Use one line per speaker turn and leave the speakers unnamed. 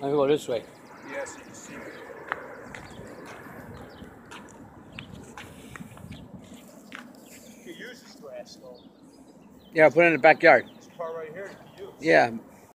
Let me go this way.
Yes, you can see. You can use this grass though.
Yeah, put it in the backyard.
This part right here you can use.
Yeah,